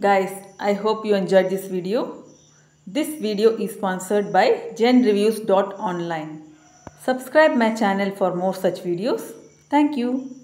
Guys, I hope you enjoyed this video. This video is sponsored by genreviews.online. Subscribe my channel for more such videos. Thank you.